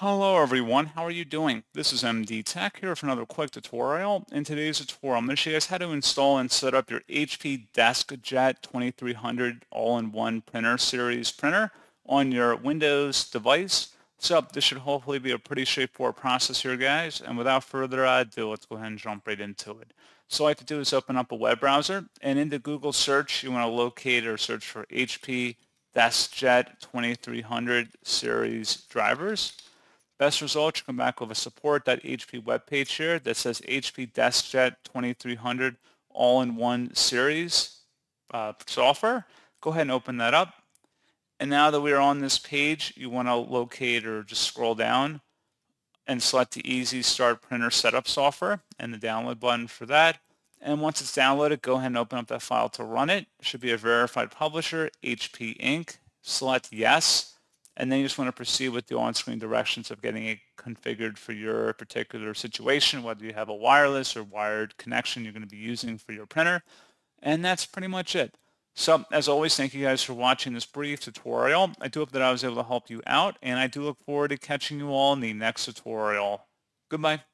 Hello everyone, how are you doing? This is MD Tech here for another quick tutorial. In today's tutorial, I'm going to show you guys how to install and set up your HP DeskJet 2300 all-in-one printer series printer on your Windows device. So this should hopefully be a pretty straightforward process here guys, and without further ado, let's go ahead and jump right into it. So all I have to do is open up a web browser, and into Google search, you want to locate or search for HP DeskJet 2300 series drivers. Best results, you come back with a support.php webpage here that says HP DeskJet 2300 all-in-one series uh, software. Go ahead and open that up. And now that we are on this page, you want to locate or just scroll down and select the Easy Start Printer Setup software and the download button for that. And once it's downloaded, go ahead and open up that file to run it. it should be a verified publisher, HP Inc. Select Yes and then you just want to proceed with the on-screen directions of getting it configured for your particular situation, whether you have a wireless or wired connection you're going to be using for your printer. And that's pretty much it. So as always, thank you guys for watching this brief tutorial. I do hope that I was able to help you out, and I do look forward to catching you all in the next tutorial. Goodbye.